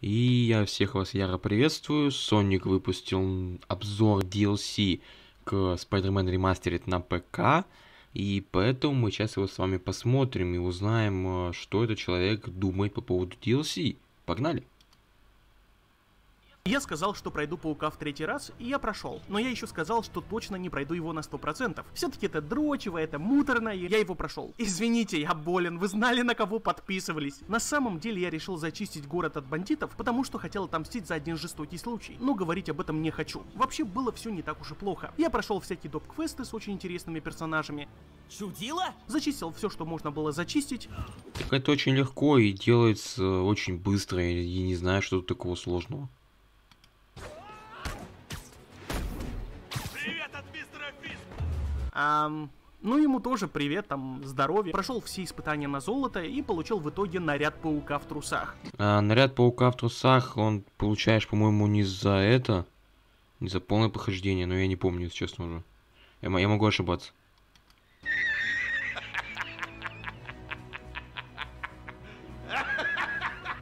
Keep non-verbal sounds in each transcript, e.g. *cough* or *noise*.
И я всех вас яро приветствую. Sonic выпустил обзор DLC к Spider-Man Remastered на ПК. И поэтому мы сейчас его с вами посмотрим и узнаем, э, что этот человек думает по поводу DLC. Погнали! Я сказал, что пройду Паука в третий раз, и я прошел. Но я еще сказал, что точно не пройду его на 100%. Все-таки это дрочево, это муторно, и я его прошел. Извините, я болен, вы знали, на кого подписывались. На самом деле я решил зачистить город от бандитов, потому что хотел отомстить за один жестокий случай. Но говорить об этом не хочу. Вообще было все не так уж и плохо. Я прошел всякие доп-квесты с очень интересными персонажами. Чудила? Зачистил все, что можно было зачистить. Так это очень легко и делается очень быстро, и не знаю, что тут такого сложного. Ам, ну, ему тоже привет, там, здоровье. Прошел все испытания на золото и получил в итоге наряд паука в трусах. А, наряд паука в трусах он получаешь, по-моему, не за это, не за полное похождение, но я не помню, если честно уже. Я, я могу ошибаться.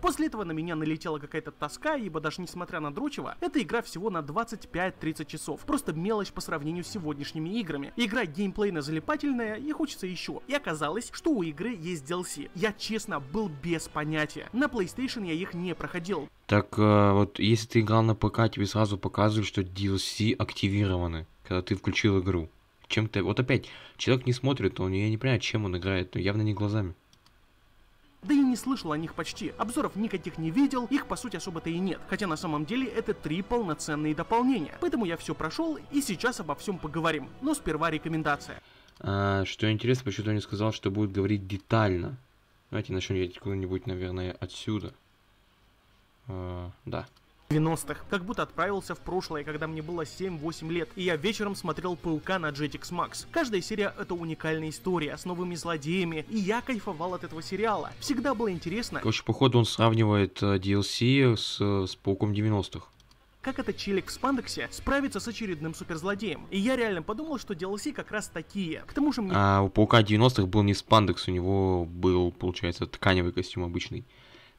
После этого на меня налетела какая-то тоска, ибо даже несмотря на дрочево, эта игра всего на 25-30 часов. Просто мелочь по сравнению с сегодняшними играми. Игра геймплейно залипательная и хочется еще. И оказалось, что у игры есть DLC. Я честно был без понятия. На PlayStation я их не проходил. Так э, вот, если ты играл на ПК, тебе сразу показывают, что DLC активированы, когда ты включил игру. Чем-то, вот опять, человек не смотрит, он, я не понимаю, чем он играет, но явно не глазами. Да и не слышал о них почти. Обзоров никаких не видел, их по сути особо-то и нет. Хотя на самом деле это три полноценные дополнения. Поэтому я все прошел и сейчас обо всем поговорим. Но сперва рекомендация. А, что интересно, почему-то не сказал, что будет говорить детально. Давайте начнем я куда-нибудь, наверное, отсюда. А, да. 90-х. Как будто отправился в прошлое, когда мне было 7-8 лет, и я вечером смотрел Паука на Jetix Max. Каждая серия это уникальная история с новыми злодеями, и я кайфовал от этого сериала. Всегда было интересно, Короче, походу он сравнивает э, DLC с, с Пауком 90-х. как этот челик в спандексе справится с очередным суперзлодеем. И я реально подумал, что DLC как раз такие. К тому же мне А у Паука 90-х был не спандекс, у него был, получается, тканевый костюм обычный.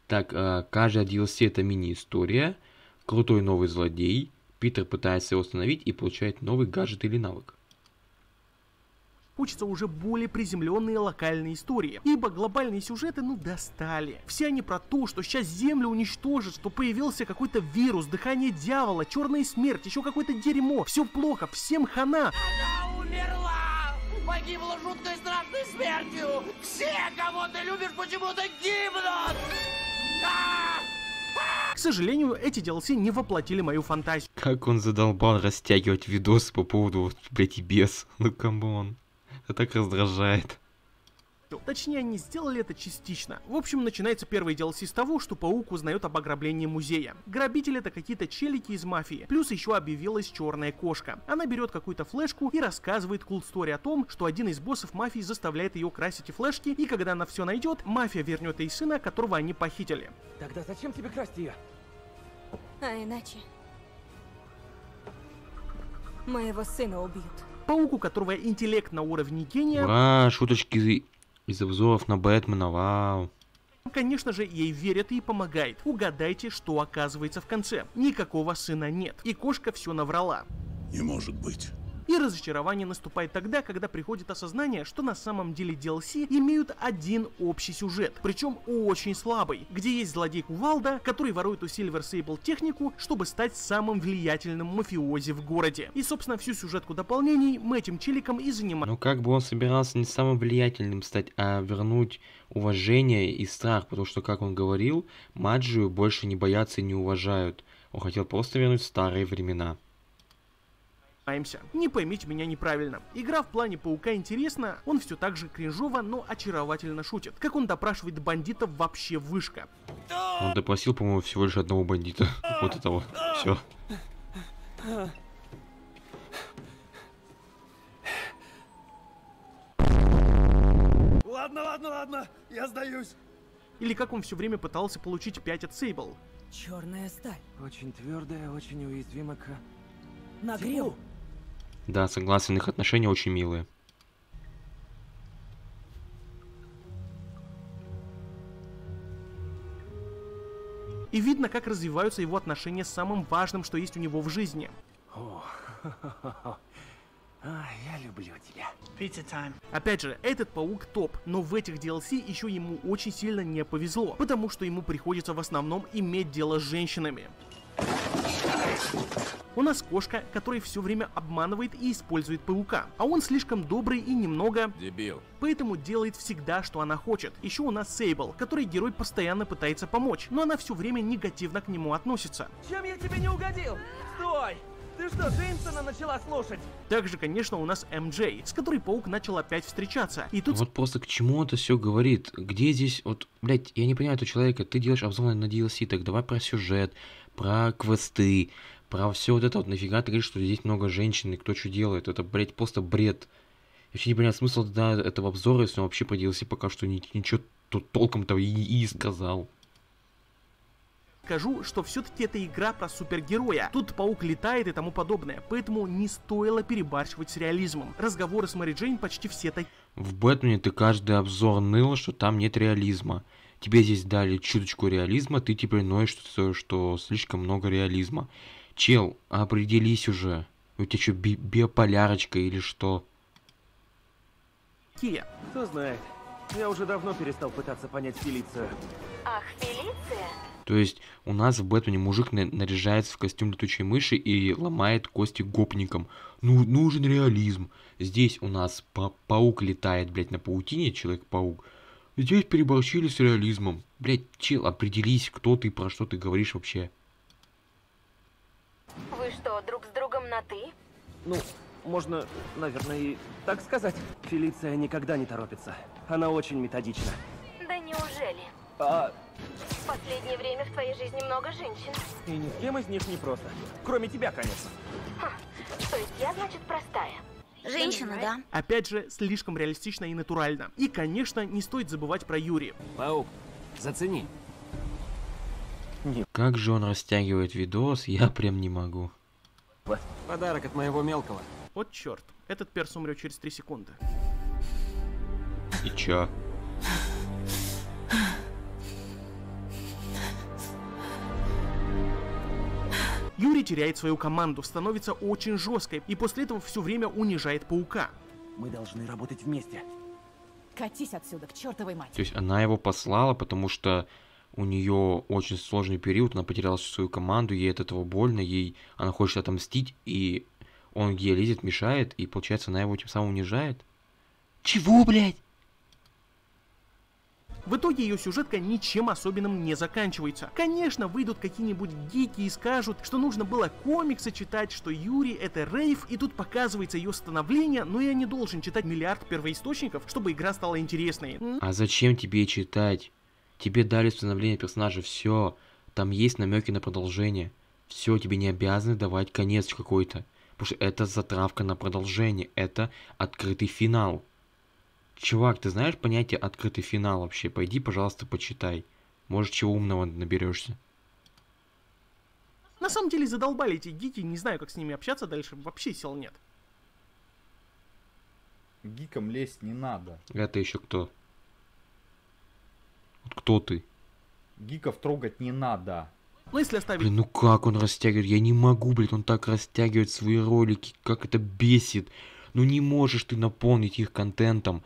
Так, э, каждая DLC это мини-история, крутой новый злодей, Питер пытается его остановить и получает новый гаджет или навык. Хочется уже более приземленные локальные истории, ибо глобальные сюжеты ну достали. Все они про то, что сейчас Землю уничтожат, что появился какой-то вирус, дыхание дьявола, черная смерть, еще какое-то дерьмо. Все плохо, всем хана. Она умерла! Погибла жуткой страшной смертью! Все, кого ты любишь, почему-то гибнут! А! К сожалению, эти DLC не воплотили мою фантазию. Как он задолбал растягивать видосы по поводу, блядь, и без. Ну come on. Это так раздражает. Точнее, они сделали это частично. В общем, начинается первый DLC с того, что Паук узнает об ограблении музея. Грабители это какие-то челики из мафии. Плюс еще объявилась черная кошка. Она берет какую-то флешку и рассказывает cool story о том, что один из боссов мафии заставляет ее красть эти флешки, и когда она все найдет, мафия вернет ей сына, которого они похитили. Тогда зачем тебе красть ее? А иначе... Моего сына убьют. Паук, у которого интеллект на уровне гения, Ура, шуточки из обзоров на Бэтмена, вау. конечно же, ей верят и помогает. Угадайте, что оказывается в конце. Никакого сына нет. И кошка все наврала. Не может быть. И разочарование наступает тогда, когда приходит осознание, что на самом деле DLC имеют один общий сюжет, причем очень слабый, где есть злодей Кувалда, который ворует у Silver Sable технику, чтобы стать самым влиятельным мафиози в городе. И, собственно, всю сюжетку дополнений мы этим челиком и занимаемся. Ну как бы он собирался не самым влиятельным стать, а вернуть уважение и страх, потому что, как он говорил, Маджию больше не боятся и не уважают. Он хотел просто вернуть старые времена. Не поймите меня неправильно. Игра в плане Паука интересна, он все так же кринжово, но очаровательно шутит. Как он допрашивает бандитов вообще вышка. Он допросил, по-моему, всего лишь одного бандита. Вот этого. Все. Ладно, ладно, ладно, я сдаюсь. Или как он все время пытался получить 5 от Сейбл. Черная сталь. Очень твердая, очень уязвима к... Нагрел. Да, согласен, их отношения очень милые. И видно, как развиваются его отношения с самым важным, что есть у него в жизни. О, *laughs* а, я люблю тебя. Pizza time. Опять же, этот паук топ, но в этих DLC еще ему очень сильно не повезло, потому что ему приходится в основном иметь дело с женщинами. У нас кошка, которая все время обманывает и использует паука, а он слишком добрый и немного... Дебил. Поэтому делает всегда, что она хочет. Еще у нас Сейбл, который герой постоянно пытается помочь, но она все время негативно к нему относится. Чем я тебе не угодил? Стой! Ты что, Джеймсона начала слушать? Также, конечно, у нас МJ, с которой паук начал опять встречаться. И тут Вот просто к чему это все говорит? Где здесь, вот, блядь, я не понимаю этого человека, ты делаешь обзор на DLC, так давай про сюжет, про квесты, про все вот это вот, нафига ты говоришь, что здесь много женщин и кто что делает, это, блядь, просто бред. Я вообще не понимаю смысл да, этого обзора, если он вообще по DLC пока что ни- ничего тут толком-то и, и сказал. скажу, что все-таки это игра про супергероя. Тут паук летает и тому подобное, поэтому не стоило перебарщивать с реализмом. Разговоры с Мэри Джейн почти все такие. В Бэтмене ты каждый обзор ныл, что там нет реализма. Тебе здесь дали чуточку реализма, ты теперь ноешь, что, что слишком много реализма. Чел, определись уже. У тебя что, би- биополярочка или что? Кто знает. Я уже давно перестал пытаться понять Фелицию. Ах, Фелиция? То есть у нас в Бэтмене мужик на- наряжается в костюм летучей мыши и ломает кости гопникам. Ну, нужен реализм. Здесь у нас па- паук летает, блядь, на паутине, Человек-паук. Здесь переборщили с реализмом. Блядь, чел, определись, кто ты, про что ты говоришь вообще. Что, друг с другом на «ты»? Ну, можно, наверное, и так сказать. Фелиция никогда не торопится. Она очень методична. Да неужели? А, В последнее время в твоей жизни много женщин. и ни с кем из них не просто. Кроме тебя, конечно. То есть я, значит, простая. Женщина, да? Опять же, слишком реалистично и натурально. И, конечно, не стоит забывать про Юри. Паук, зацени. Как же он растягивает видос, я прям не могу. Подарок от моего мелкого. Вот черт, этот перс умрет через 3 секунды. И чё? Юри теряет свою команду, становится очень жесткой и после этого все время унижает паука. Мы должны работать вместе. Катись отсюда, к чертовой матери. То есть она его послала, потому что у нее очень сложный период, она потеряла всю свою команду, ей от этого больно, ей она хочет отомстить, и он ей лезет, мешает, и получается она его тем самым унижает. Чего, блядь? В итоге ее сюжетка ничем особенным не заканчивается. Конечно, выйдут какие-нибудь гики и скажут, что нужно было комиксы читать, что Юри это Рейв, и тут показывается ее становление, но я не должен читать миллиард первоисточников, чтобы игра стала интересной. А зачем тебе читать? Тебе дали становление персонажа, все. Там есть намеки на продолжение. Все, тебе не обязаны давать конец какой-то. Потому что это затравка на продолжение. Это открытый финал. Чувак, ты знаешь понятие открытый финал вообще? Пойди, пожалуйста, почитай. Может, чего умного наберешься. На самом деле задолбали эти гики, не знаю, как с ними общаться дальше, вообще сил нет. Гикам лезть не надо. Это еще кто? Кто ты? Гиков трогать не надо. Если оставить Блин, ну как он растягивает? Я не могу, блин, он так растягивает свои ролики, как это бесит. Ну не можешь ты наполнить их контентом.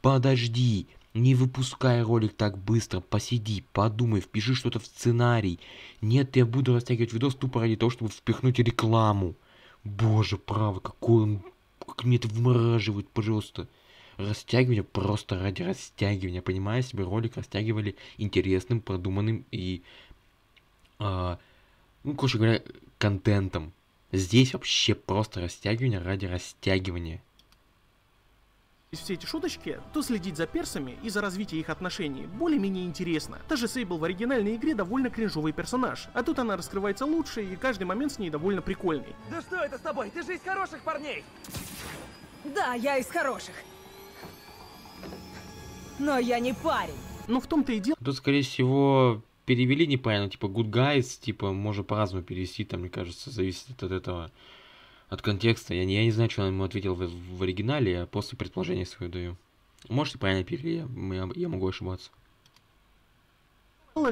Подожди, не выпускай ролик так быстро, посиди, подумай, впиши что-то в сценарий. Нет, я буду растягивать видос тупо ради того, чтобы впихнуть рекламу. Боже, право, какой он... Как мне это вымораживает, пожалуйста. Растягивание просто ради растягивания, понимаешь? Себе ролик растягивали интересным, продуманным и а, ну, короче говоря, контентом. Здесь вообще просто растягивание ради растягивания. все эти шуточки, то следить за персами и за развитием их отношений более-менее интересно. Та же Сейбл в оригинальной игре довольно кринжовый персонаж, а тут она раскрывается лучше и каждый момент с ней довольно прикольный. Да что это с тобой? Ты же из хороших парней! Да, я из хороших. Но я не парень. Но в том-то и дело, Тут, скорее всего, перевели неправильно, типа good guys, типа, можно по-разному перевести, там, мне кажется, зависит от этого, от контекста. Я не, я не знаю, что он ему ответил в, в оригинале, я просто предположение свое даю. Может, и правильно перевели, я, я, я могу ошибаться.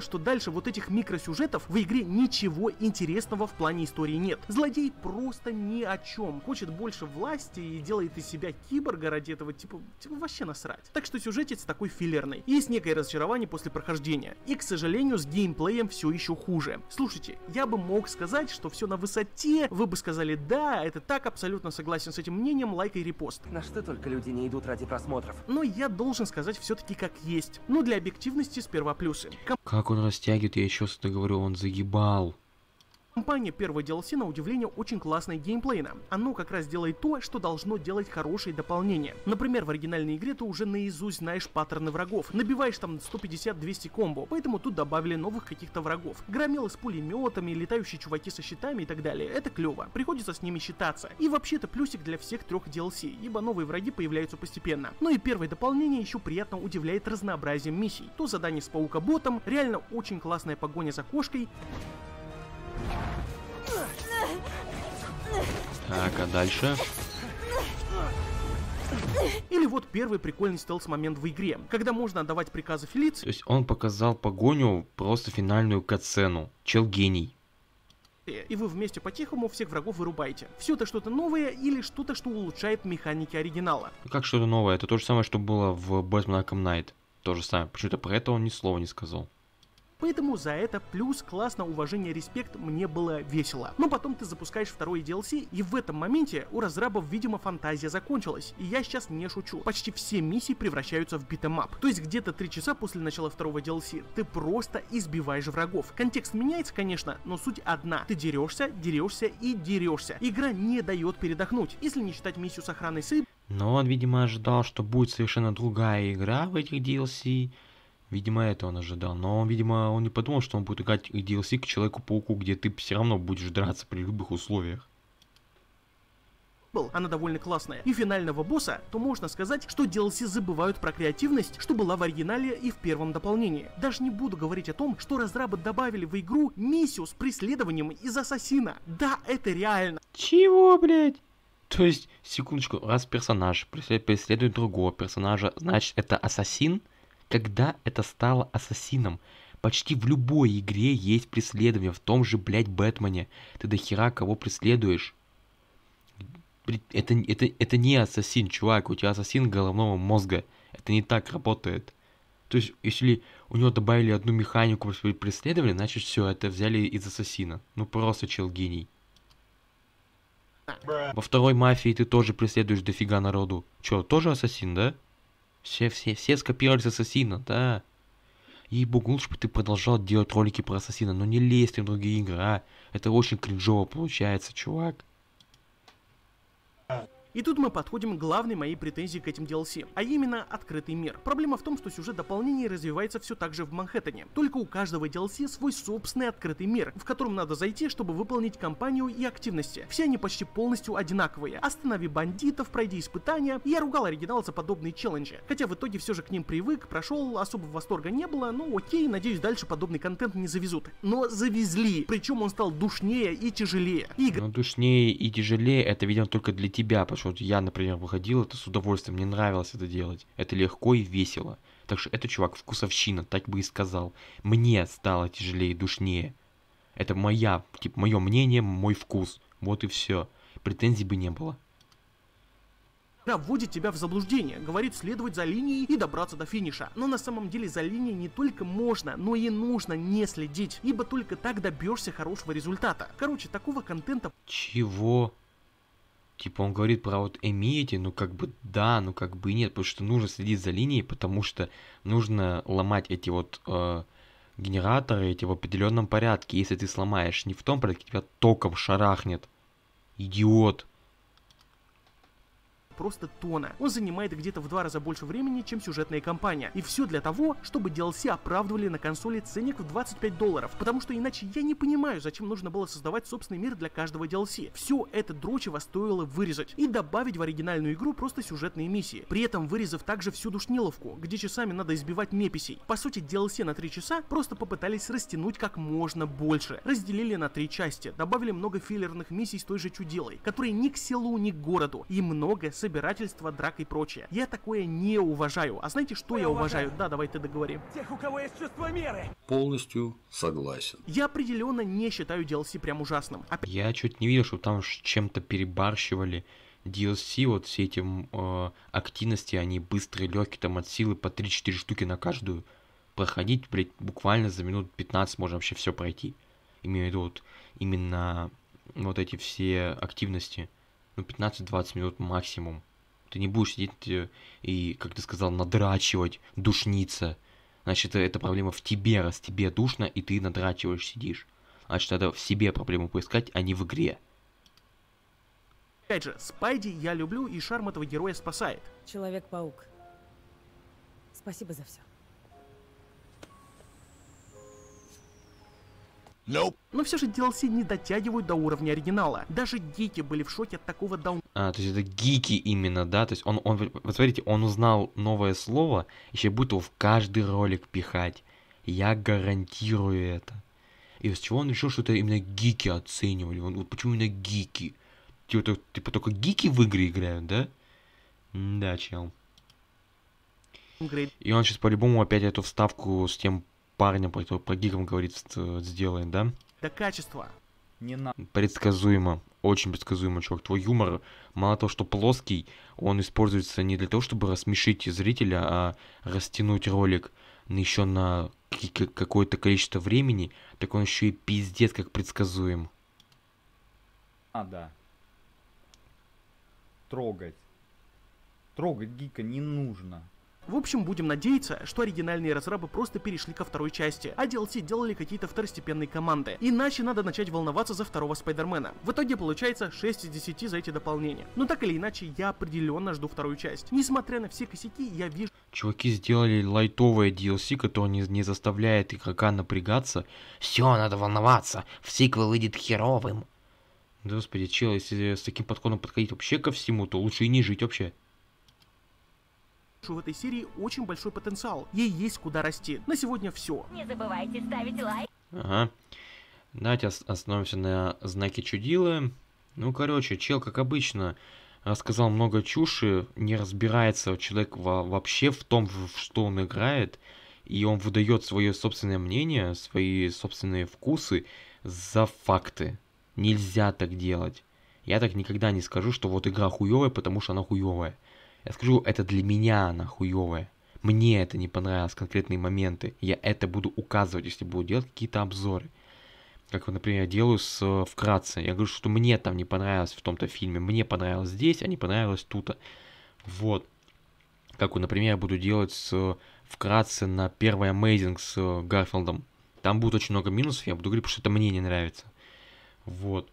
Что дальше вот этих микросюжетов в игре ничего интересного в плане истории нет. Злодей просто ни о чем. Хочет больше власти и делает из себя киборга ради этого, типа, типа вообще насрать. Так что сюжетец такой филлерный. Есть некое разочарование после прохождения. И, к сожалению, с геймплеем все еще хуже. Слушайте, я бы мог сказать, что все на высоте, вы бы сказали, да, это так, абсолютно согласен с этим мнением, лайк и репост. На что только люди не идут ради просмотров. Но я должен сказать все-таки как есть. Ну, для объективности сперва плюсы. Как он растягивает, я еще что-то говорю, он загибал. Компания первой DLC на удивление очень классная геймплейна. Оно как раз делает то, что должно делать хорошие дополнения. Например, в оригинальной игре ты уже наизусть знаешь паттерны врагов. Набиваешь там 150-200 комбо, поэтому тут добавили новых каких-то врагов. Громилы с пулеметами, летающие чуваки со щитами и так далее. Это клево. Приходится с ними считаться. И вообще-то плюсик для всех трех DLC, ибо новые враги появляются постепенно. Ну и первое дополнение еще приятно удивляет разнообразием миссий. То задание с паука-ботом, реально очень классная погоня за кошкой, Так, а дальше? Или вот первый прикольный стелс-момент в игре, когда можно отдавать приказы Фелиции, То есть он показал погоню, просто финальную катсцену. Чел гений. и вы вместе по-тихому всех врагов вырубаете. Все это что-то новое или что-то, что улучшает механики оригинала. Как что-то новое, это то же самое, что было в Batman Arkham Knight. То же самое. Почему-то про это он ни слова не сказал. Поэтому за это плюс, классно, уважение, респект, мне было весело. Но потом ты запускаешь второй DLC, и в этом моменте у разрабов, видимо, фантазия закончилась. И я сейчас не шучу. Почти все миссии превращаются в beat 'em up. То есть где-то 3 часа после начала второго DLC ты просто избиваешь врагов. Контекст меняется, конечно, но суть одна. Ты дерешься, дерешься и дерешься. Игра не дает передохнуть. Если не считать миссию с охраной Сейбл, Но он, видимо, ожидал, что будет совершенно другая игра в этих DLC. Видимо, это он ожидал. Но, он, видимо, он не подумал, что он будет играть в DLC к Человеку-пауку, где ты все равно будешь драться при любых условиях. был, она довольно классная, и финального босса, то можно сказать, что DLC забывают про креативность, что была в оригинале и в первом дополнении. Даже не буду говорить о том, что разрабы добавили в игру миссию с преследованием из Ассасина. Да, это реально. Чего, блядь? То есть, секундочку, раз персонаж преслед- преследует другого персонажа, значит это ассасин? Когда это стало ассасином? Почти в любой игре есть преследование, в том же, блядь, Бэтмене. Ты до хера кого преследуешь? Это, это, это не ассасин, чувак, у тебя ассасин головного мозга. Это не так работает. То есть, если у него добавили одну механику при преследовании, значит все, это взяли из ассасина. Ну просто чел гений. Во второй мафии ты тоже преследуешь дофига народу. Чё, тоже ассасин, да? Все, все, все скопировали с ассасина, да. И богу, лучше ты продолжал делать ролики про ассасина, но не лезь ты в другие игры, а. Это очень кринжово получается, чувак. И тут мы подходим к главной моей претензии к этим DLC, а именно открытый мир. Проблема в том, что сюжет дополнений развивается все так же в Манхэттене. Только у каждого DLC свой собственный открытый мир, в котором надо зайти, чтобы выполнить кампанию и активности. Все они почти полностью одинаковые. Останови бандитов, пройди испытания. Я ругал оригинал за подобные челленджи. Хотя в итоге все же к ним привык, прошел, особо восторга не было, ну окей, надеюсь дальше подобный контент не завезут. Но завезли, причем он стал душнее и тяжелее. Игры Но душнее и тяжелее это, видимо, только для тебя, потому что вот я, например, выходил это с удовольствием, мне нравилось это делать. Это легко и весело. Так что это, чувак, вкусовщина, так бы и сказал. Мне стало тяжелее и душнее. Это моя, типа, мое мнение, мой вкус. Вот и все. Претензий бы не было. Игра вводит тебя в заблуждение, говорит следовать за линией и добраться до финиша. Но на самом деле за линией не только можно, но и нужно не следить, ибо только так добьешься хорошего результата. Короче, такого контента Чего? Типа он говорит про вот эти, ну как бы да, ну как бы нет, потому что нужно следить за линией, потому что нужно ломать эти вот э, генераторы эти в определенном порядке. Если ты сломаешь не в том порядке, тебя током шарахнет. Идиот. Просто тона. Он занимает где-то в два раза больше времени, чем сюжетная кампания. И все для того, чтобы DLC оправдывали на консоли ценник в 25 долларов. Потому что иначе я не понимаю, зачем нужно было создавать собственный мир для каждого DLC. Все это дрочево стоило вырезать и добавить в оригинальную игру просто сюжетные миссии. При этом вырезав также всю душниловку, где часами надо избивать неписей. По сути, DLC на 3 часа просто попытались растянуть как можно больше. Разделили на три части, добавили много филлерных миссий с той же чуделой, которые ни к селу, ни к городу, и много собирательство, драк и прочее. Я такое не уважаю. А знаете, что я уважаю? Да, давай ты договори. Тех, у кого есть чувство меры. Полностью согласен. Я определенно не считаю DLC прям ужасным. Опять Я чуть не видел, что там чем-то перебарщивали. DLC, вот все эти э, активности, они быстрые, легкие, там от силы по 3-4 штуки на каждую. Проходить, блядь, буквально за минут 15 можно вообще все пройти. Имею в виду вот именно вот эти все активности. Ну, 15-20 минут максимум. Ты не будешь сидеть э, и, как ты сказал, надрачивать, душниться. Значит, это проблема в тебе, раз тебе душно, и ты надрачиваешь, сидишь. Значит, надо в себе проблему поискать, а не в игре. же, Спайди я люблю, и шарм этого героя спасает. Человек-паук. Спасибо за все. Но все же DLC не дотягивают до уровня оригинала. Даже гики были в шоке от такого даун... А, то есть это гики именно, да? То есть он, он, вот смотрите, он узнал новое слово, еще будет его в каждый ролик пихать. Я гарантирую это. И с чего он решил, что это именно гики оценивали? Он, вот почему именно гики? Типа, типа только гики в игры играют, да? Да, чел. И он сейчас по-любому опять эту вставку с тем парнем, про про гиком говорит, сделает, да? до качества. Не надо. Предсказуемо. Очень предсказуемо, чувак. Твой юмор, мало того, что плоский, он используется не для того, чтобы рассмешить зрителя, а растянуть ролик еще на какое-то количество времени, так он еще и пиздец как предсказуем. Надо. Трогать. Трогать гика не нужно. В общем, будем надеяться, что оригинальные разрабы просто перешли ко второй части, а DLC делали какие-то второстепенные команды. Иначе надо начать волноваться за второго Спайдермена. В итоге получается 6 из 10 за эти дополнения. Но так или иначе, я определенно жду вторую часть. Несмотря на все косяки, я вижу Чуваки сделали лайтовое DLC, которое не, не заставляет игрока напрягаться. Все, надо волноваться, в сиквел выйдет херовым. Да господи, чел, если с таким подходом подходить вообще ко всему, то лучше и не жить вообще. В этой серии очень большой потенциал. Ей есть куда расти. На сегодня все. Не забывайте ставить лайк. Ага. Давайте ос- остановимся на знаке чудила. Ну, короче, чел, как обычно, рассказал много чуши, не разбирается человек во- вообще в том, в что он играет, и он выдает свое собственное мнение, свои собственные вкусы за факты. Нельзя так делать. Я так никогда не скажу, что вот игра хуевая, потому что она хуевая. Я скажу, это для меня она хуевая. Мне это не понравилось, конкретные моменты. Я это буду указывать, если буду делать какие-то обзоры. Как, например, я делаю с э, вкратце. Я говорю, что мне там не понравилось в том-то фильме. Мне понравилось здесь, а не понравилось тут. Вот. Как, например, я буду делать с э, вкратце на первый Amazing с э, Гарфилдом. Там будет очень много минусов, я буду говорить, потому что это мне не нравится. Вот.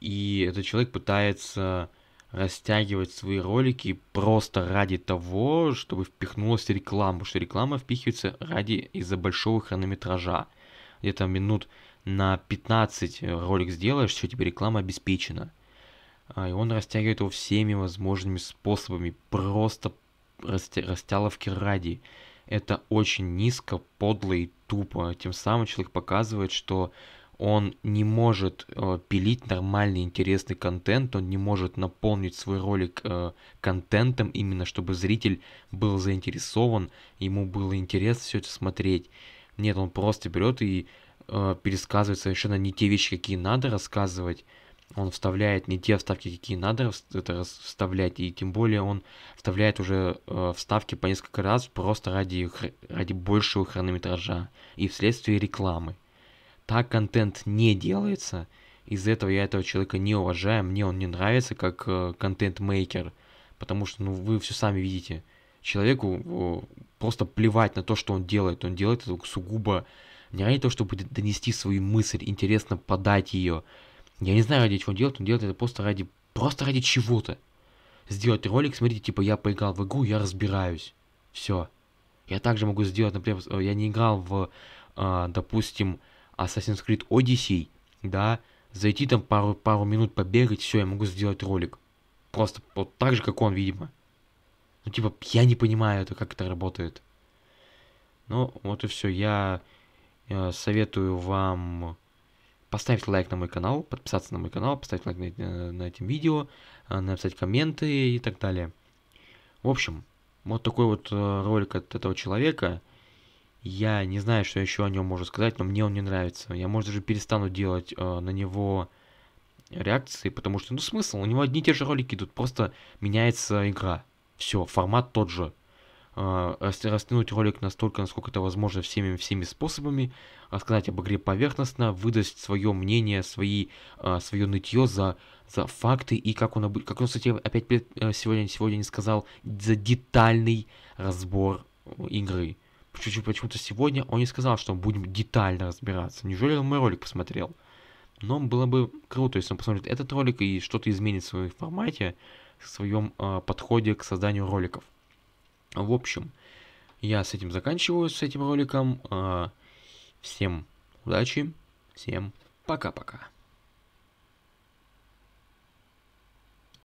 И этот человек пытается растягивать свои ролики просто ради того, чтобы впихнулась реклама, потому что реклама впихивается ради из-за большого хронометража. Где-то минут на 15 ролик сделаешь, все, тебе реклама обеспечена. А, И он растягивает его всеми возможными способами, просто растя- растяловки ради. Это очень низко, подло и тупо. Тем самым человек показывает, что он не может э, пилить нормальный интересный контент, он не может наполнить свой ролик э, контентом именно, чтобы зритель был заинтересован, ему было интересно все это смотреть. Нет, он просто берет и э, пересказывает совершенно не те вещи, какие надо рассказывать. Он вставляет не те вставки, какие надо это вставлять, и тем более он вставляет уже э, вставки по несколько раз просто ради, ради большего хронометража и вследствие рекламы. Так контент не делается. Из-за этого я этого человека не уважаю, мне он не нравится как э, контент-мейкер, потому что, ну, вы все сами видите. Человеку э, просто плевать на то, что он делает. Он делает это сугубо не ради того, чтобы донести свою мысль, интересно подать ее. Я не знаю, ради чего он делает, он делает это просто ради, просто ради чего-то. Сделать ролик, смотрите, типа, я поиграл в игру, я разбираюсь. Все. Я также могу сделать, например, э, я не играл в, а, допустим, Assassin's Creed Odyssey, да, зайти там пару, пару минут побегать, все, я могу сделать ролик. Просто вот так же, как он, видимо. Ну, типа, я не понимаю это, как это работает. Ну, вот и все. Я э, советую вам поставить лайк на мой канал, подписаться на мой канал, поставить лайк на, э, на этим видео, э, написать комменты и так далее. В общем, вот такой вот э, ролик от этого человека. Я не знаю, что еще о нем можно сказать, но мне он не нравится. Я, может, даже перестану делать э, на него реакции, потому что, ну, смысл, у него одни и те же ролики идут, просто меняется игра. Все, формат тот же. Э, растянуть ролик настолько, насколько это возможно всеми всеми способами, рассказать об игре поверхностно, выдать свое мнение, свои, э, свое нытье за, за факты и как он, как он, кстати, опять э, сегодня, сегодня не сказал, за детальный разбор игры. Почему-то сегодня он не сказал, что мы будем детально разбираться. Неужели он мой ролик посмотрел? Но было бы круто, если он посмотрит этот ролик и что-то изменит в своем формате, в своем э, подходе к созданию роликов. В общем, я с этим заканчиваю, с этим роликом. Э, всем удачи, всем пока-пока.